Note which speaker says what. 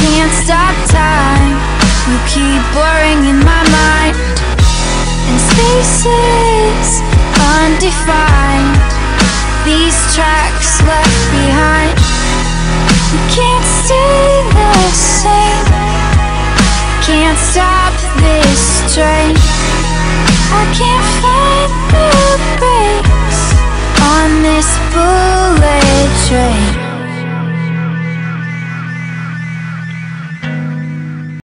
Speaker 1: Can't stop time. You keep blurring in my mind. And spaces undefined. These tracks left behind. You can't